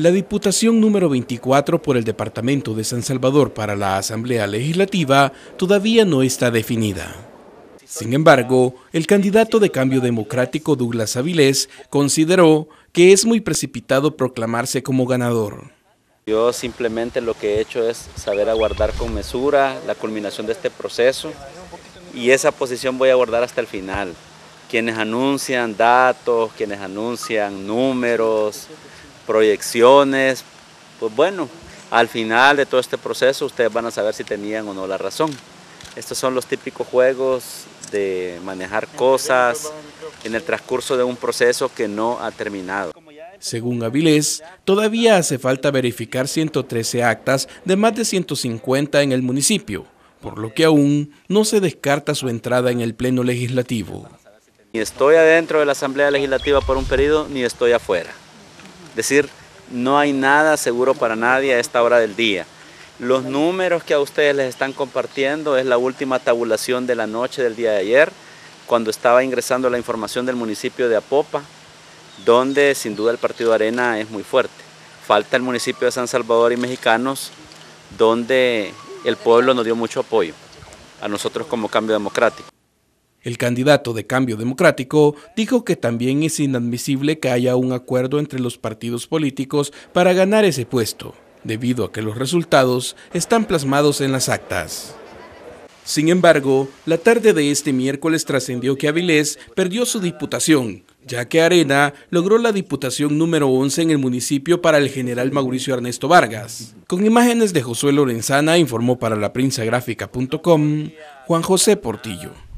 La Diputación número 24 por el Departamento de San Salvador para la Asamblea Legislativa todavía no está definida. Sin embargo, el candidato de Cambio Democrático Douglas Avilés consideró que es muy precipitado proclamarse como ganador. Yo simplemente lo que he hecho es saber aguardar con mesura la culminación de este proceso y esa posición voy a guardar hasta el final. Quienes anuncian datos, quienes anuncian números, proyecciones, pues bueno, al final de todo este proceso ustedes van a saber si tenían o no la razón. Estos son los típicos juegos de manejar cosas en el transcurso de un proceso que no ha terminado. Según Avilés, todavía hace falta verificar 113 actas de más de 150 en el municipio, por lo que aún no se descarta su entrada en el Pleno Legislativo. Ni estoy adentro de la Asamblea Legislativa por un periodo, ni estoy afuera decir, no hay nada seguro para nadie a esta hora del día. Los números que a ustedes les están compartiendo es la última tabulación de la noche del día de ayer, cuando estaba ingresando la información del municipio de Apopa, donde sin duda el partido Arena es muy fuerte. Falta el municipio de San Salvador y Mexicanos, donde el pueblo nos dio mucho apoyo a nosotros como cambio democrático. El candidato de Cambio Democrático dijo que también es inadmisible que haya un acuerdo entre los partidos políticos para ganar ese puesto, debido a que los resultados están plasmados en las actas. Sin embargo, la tarde de este miércoles trascendió que Avilés perdió su diputación, ya que Arena logró la diputación número 11 en el municipio para el general Mauricio Ernesto Vargas. Con imágenes de Josué Lorenzana informó para la Gráfica.com Juan José Portillo.